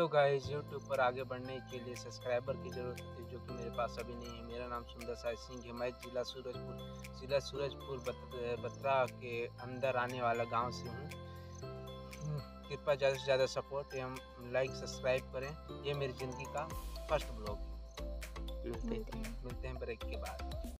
ऊपर आगे बढ़ने के लिए सब्सक्राइबर की ज़रूरत होती है जो कि मेरे पास अभी नहीं है। मेरा नाम सुंदर साय सिंह है। मैं जिला सूरजपुर जिला सूरजपुर बत्रा के अंदर आने वाला गाँव से हूँ। हम्म, कृपया ज़्यादा से ज़्यादा सपोर्ट एवं लाइक सब्सक्राइब करें। ये मेरी ज़िंदगी का फ़र्स्ट ब्लॉग है मिलते हैं। मिलते हैं ब्रेक के बाद।